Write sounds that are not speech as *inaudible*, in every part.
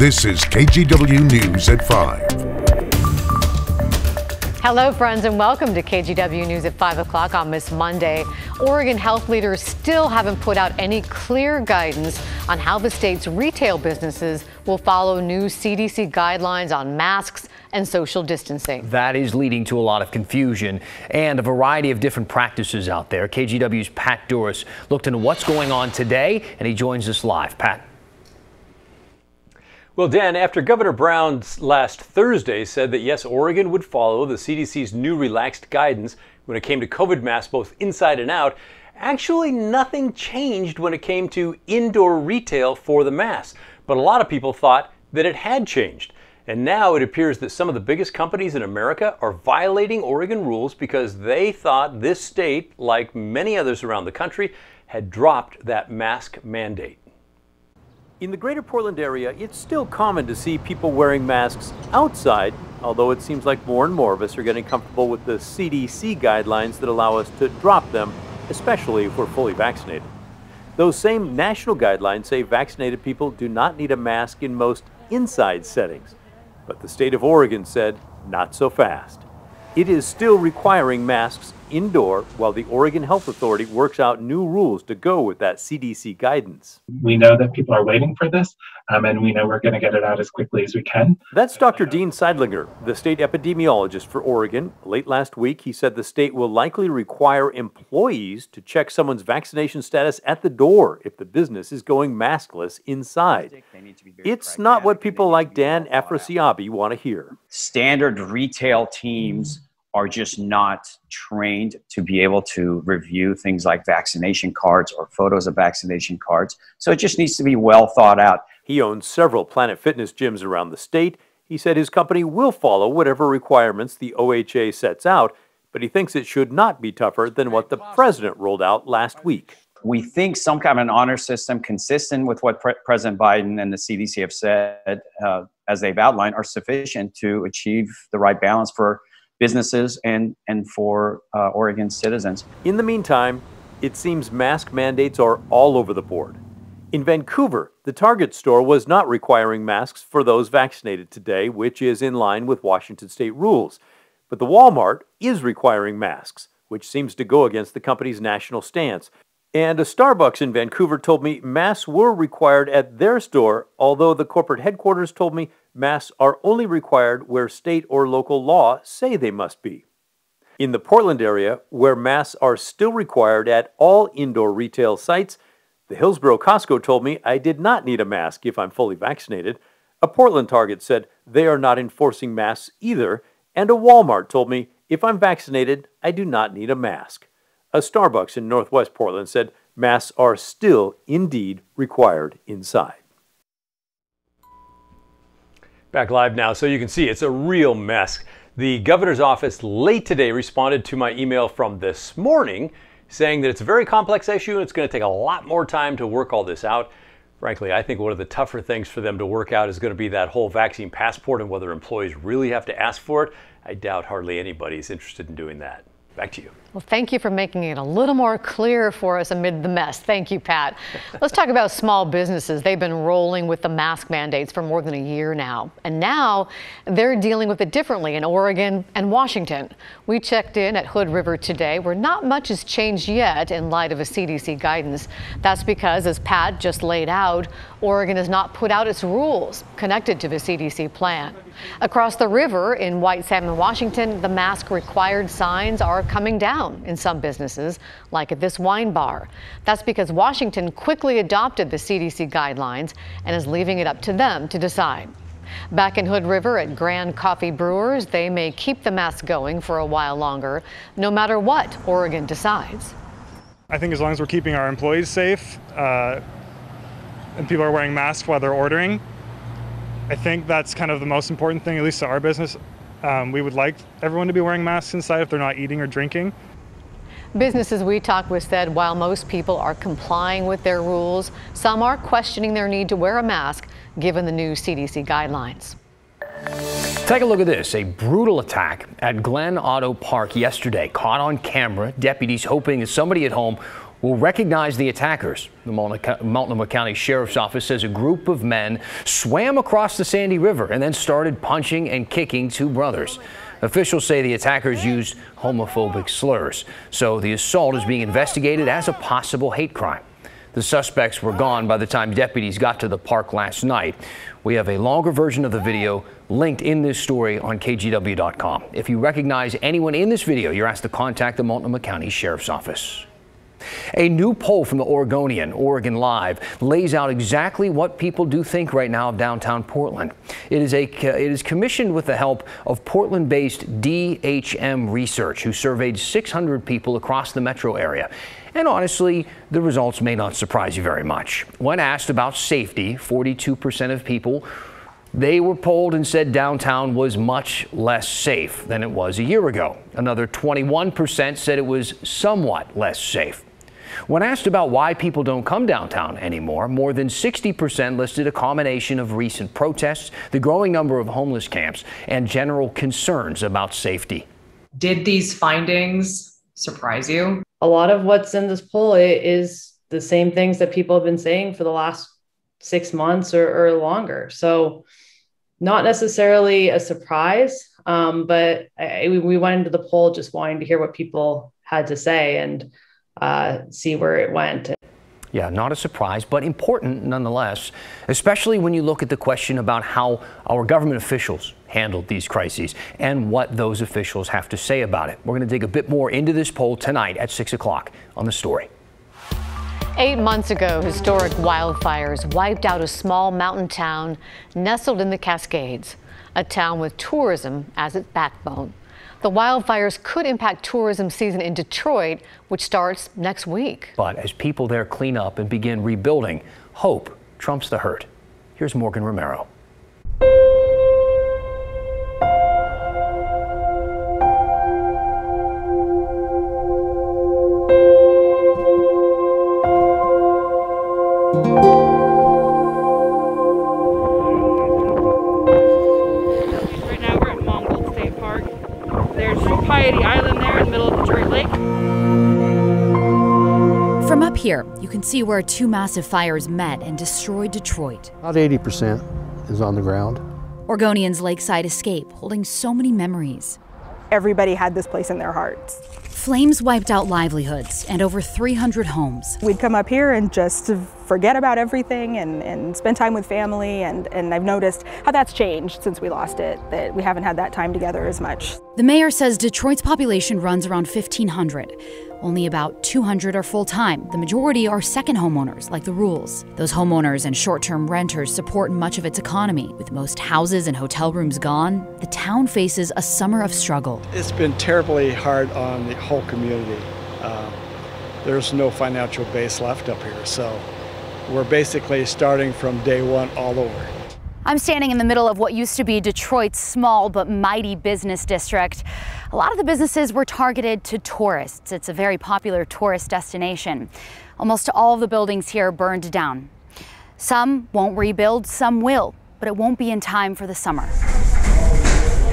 This is KGW News at 5. Hello, friends, and welcome to KGW News at 5 o'clock on this Monday. Oregon health leaders still haven't put out any clear guidance on how the state's retail businesses will follow new CDC guidelines on masks and social distancing. That is leading to a lot of confusion and a variety of different practices out there. KGW's Pat Dooris looked into what's going on today, and he joins us live. Pat. Well, Dan, after Governor Brown last Thursday said that yes, Oregon would follow the CDC's new relaxed guidance when it came to COVID masks both inside and out, actually nothing changed when it came to indoor retail for the masks. But a lot of people thought that it had changed. And now it appears that some of the biggest companies in America are violating Oregon rules because they thought this state, like many others around the country, had dropped that mask mandate. In the greater Portland area, it's still common to see people wearing masks outside, although it seems like more and more of us are getting comfortable with the CDC guidelines that allow us to drop them, especially if we're fully vaccinated. Those same national guidelines say vaccinated people do not need a mask in most inside settings. But the state of Oregon said, not so fast. It is still requiring masks indoor while the Oregon Health Authority works out new rules to go with that CDC guidance. We know that people are waiting for this, um, and we know we're going to get it out as quickly as we can. That's Dr. Dean Sidelinger, the state epidemiologist for Oregon. Late last week, he said the state will likely require employees to check someone's vaccination status at the door if the business is going maskless inside. It's not what people like Dan Afrasiabi want to hear. Standard retail teams are just not trained to be able to review things like vaccination cards or photos of vaccination cards. So it just needs to be well thought out. He owns several Planet Fitness gyms around the state. He said his company will follow whatever requirements the OHA sets out, but he thinks it should not be tougher than what the president rolled out last week. We think some kind of an honor system consistent with what Pre- President Biden and the CDC have said, uh, as they've outlined, are sufficient to achieve the right balance for businesses and, and for uh, Oregon citizens. In the meantime, it seems mask mandates are all over the board. In Vancouver, the Target store was not requiring masks for those vaccinated today, which is in line with Washington state rules. But the Walmart is requiring masks, which seems to go against the company's national stance. And a Starbucks in Vancouver told me masks were required at their store, although the corporate headquarters told me masks are only required where state or local law say they must be. In the Portland area, where masks are still required at all indoor retail sites, the Hillsboro Costco told me I did not need a mask if I'm fully vaccinated. A Portland Target said they are not enforcing masks either, and a Walmart told me if I'm vaccinated, I do not need a mask. A Starbucks in Northwest Portland said masks are still indeed required inside. Back live now, so you can see it's a real mess. The governor's office late today responded to my email from this morning saying that it's a very complex issue and it's going to take a lot more time to work all this out. Frankly, I think one of the tougher things for them to work out is going to be that whole vaccine passport and whether employees really have to ask for it. I doubt hardly anybody is interested in doing that. Back to you. Well, thank you for making it a little more clear for us amid the mess. Thank you, Pat. Let's talk about small businesses. They've been rolling with the mask mandates for more than a year now. And now they're dealing with it differently in Oregon and Washington. We checked in at Hood River today where not much has changed yet in light of a CDC guidance. That's because, as Pat just laid out, Oregon has not put out its rules connected to the CDC plan. Across the river in White Salmon, Washington, the mask required signs are coming down in some businesses, like at this wine bar. That's because Washington quickly adopted the CDC guidelines and is leaving it up to them to decide. Back in Hood River at Grand Coffee Brewers, they may keep the mask going for a while longer, no matter what Oregon decides. I think as long as we're keeping our employees safe uh, and people are wearing masks while they're ordering, I think that's kind of the most important thing, at least to our business. Um, we would like everyone to be wearing masks inside if they're not eating or drinking. Businesses we talked with said while most people are complying with their rules, some are questioning their need to wear a mask given the new CDC guidelines. Take a look at this. A brutal attack at Glenn Otto Park yesterday. Caught on camera. Deputies hoping that somebody at home will recognize the attackers. The Multnomah County Sheriff's Office says a group of men swam across the Sandy River and then started punching and kicking two brothers. Officials say the attackers used homophobic slurs, so the assault is being investigated as a possible hate crime. The suspects were gone by the time deputies got to the park last night. We have a longer version of the video linked in this story on KGW.com. If you recognize anyone in this video, you're asked to contact the Multnomah County Sheriff's Office. A new poll from the Oregonian, Oregon Live, lays out exactly what people do think right now of downtown Portland. It is, a, uh, it is commissioned with the help of Portland-based DHM Research, who surveyed 600 people across the metro area. And honestly, the results may not surprise you very much. When asked about safety, 42% of people they were polled and said downtown was much less safe than it was a year ago. Another 21% said it was somewhat less safe. When asked about why people don't come downtown anymore, more than 60% listed a combination of recent protests, the growing number of homeless camps, and general concerns about safety. Did these findings surprise you? A lot of what's in this poll is the same things that people have been saying for the last six months or, or longer. So, not necessarily a surprise, um, but I, we went into the poll just wanting to hear what people had to say and uh, see where it went. Yeah, not a surprise, but important nonetheless, especially when you look at the question about how our government officials handled these crises and what those officials have to say about it. We're going to dig a bit more into this poll tonight at 6 o'clock on the story. Eight months ago, historic wildfires wiped out a small mountain town nestled in the Cascades, a town with tourism as its backbone. The wildfires could impact tourism season in Detroit, which starts next week. But as people there clean up and begin rebuilding, hope trumps the hurt. Here's Morgan Romero. Here, you can see where two massive fires met and destroyed Detroit. About 80% is on the ground. Oregonians' lakeside escape, holding so many memories. Everybody had this place in their hearts. Flames wiped out livelihoods and over 300 homes. We'd come up here and just forget about everything and, and spend time with family. And, and I've noticed how that's changed since we lost it, that we haven't had that time together as much. The mayor says Detroit's population runs around 1,500. Only about 200 are full time. The majority are second homeowners, like the rules. Those homeowners and short term renters support much of its economy. With most houses and hotel rooms gone, the town faces a summer of struggle. It's been terribly hard on the whole community. Uh, there's no financial base left up here, so we're basically starting from day one all over. I'm standing in the middle of what used to be Detroit's small but mighty business district. A lot of the businesses were targeted to tourists. It's a very popular tourist destination. Almost all of the buildings here burned down. Some won't rebuild, some will, but it won't be in time for the summer.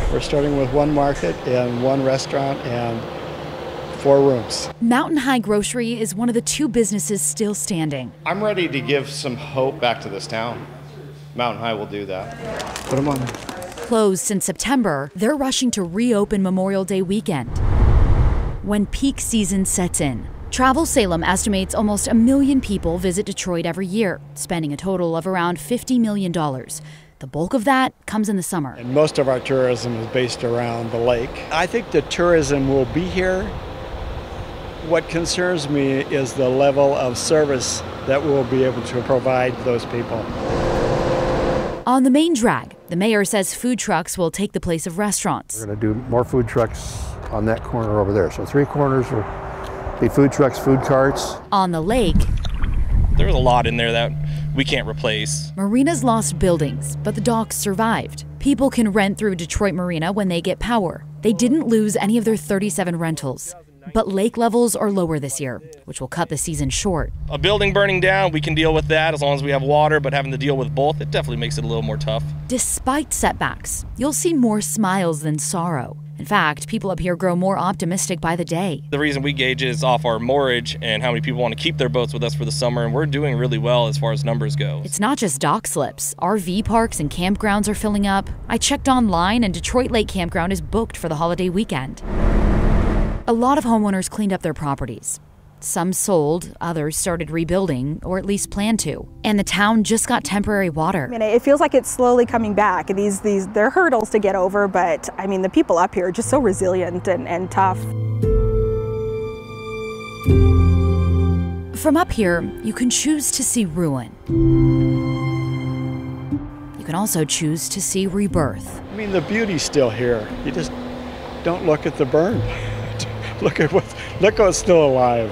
We're starting with one market and one restaurant and four rooms. Mountain High Grocery is one of the two businesses still standing. I'm ready to give some hope back to this town. Mountain High will do that. Put them on. Closed since September, they're rushing to reopen Memorial Day weekend when peak season sets in. Travel Salem estimates almost a million people visit Detroit every year, spending a total of around $50 million. The bulk of that comes in the summer. And most of our tourism is based around the lake. I think the tourism will be here. What concerns me is the level of service that we'll be able to provide those people. On the main drag, the mayor says food trucks will take the place of restaurants. We're going to do more food trucks on that corner over there. So three corners will be food trucks, food carts. On the lake, there's a lot in there that we can't replace. Marina's lost buildings, but the docks survived. People can rent through Detroit Marina when they get power. They didn't lose any of their 37 rentals. But lake levels are lower this year, which will cut the season short. A building burning down, we can deal with that as long as we have water, but having to deal with both, it definitely makes it a little more tough. Despite setbacks, you'll see more smiles than sorrow. In fact, people up here grow more optimistic by the day. The reason we gauge is off our moorage and how many people want to keep their boats with us for the summer, and we're doing really well as far as numbers go. It's not just dock slips. RV parks and campgrounds are filling up. I checked online, and Detroit Lake Campground is booked for the holiday weekend. A lot of homeowners cleaned up their properties. Some sold, others started rebuilding, or at least plan to. And the town just got temporary water. I mean, it feels like it's slowly coming back. These, these, they're hurdles to get over, but I mean, the people up here are just so resilient and, and tough. From up here, you can choose to see ruin. You can also choose to see rebirth. I mean, the beauty's still here. You just don't look at the burn. *laughs* look at what, look what's still alive.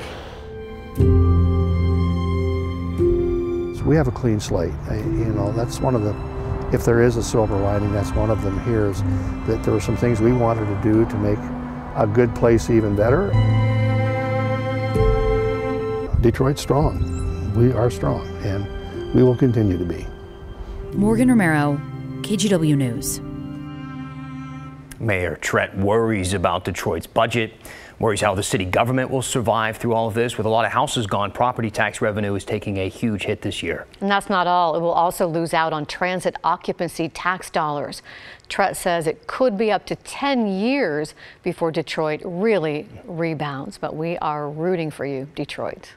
So we have a clean slate. I, you know, that's one of the, if there is a silver lining, that's one of them here is that there were some things we wanted to do to make a good place even better. Detroit's strong. We are strong, and we will continue to be. Morgan Romero, KGW News. Mayor Trett worries about Detroit's budget, worries how the city government will survive through all of this. With a lot of houses gone, property tax revenue is taking a huge hit this year. And that's not all. It will also lose out on transit occupancy tax dollars. Trett says it could be up to 10 years before Detroit really rebounds. But we are rooting for you, Detroit.